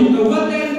Então, eu vou Vanderlei